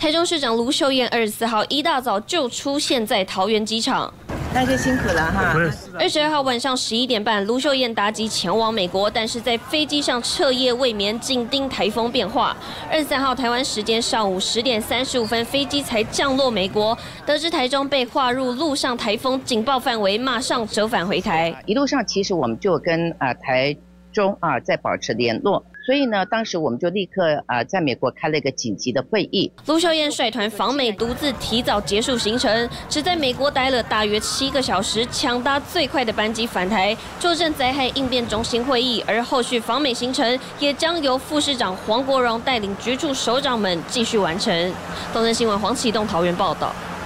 台中市长卢秀燕二十四号一大早就出现在桃园机场。大家辛苦了哈。二十二号晚上十一点半，卢秀燕搭机前往美国，但是在飞机上彻夜未眠，紧盯台风变化。二十三号台湾时间上午十点三十五分，飞机才降落美国，得知台中被划入陆上台风警报范围，马上折返回台。一路上其实我们就跟啊台中啊在保持联络。所以呢，当时我们就立刻啊，在美国开了一个紧急的会议。卢秀燕率团访美，独自提早结束行程，只在美国待了大约七个小时，抢搭最快的班机返台，坐镇灾害应变中心会议。而后续访美行程也将由副市长黄国荣带领局处首长们继续完成。东森新闻黄启栋桃园报道。